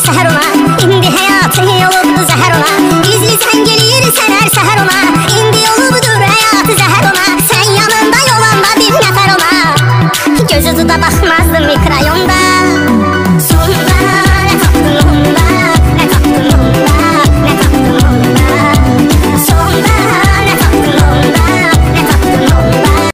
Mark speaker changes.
Speaker 1: seher ona İndi hayatın yolu zehir ona Gizli sen gelirsen her seher ona İndi yolu budur hayatı zehir ona Sen yanında yolanda bin nefer ona Göz ucu da bakmazdım ilk rayonda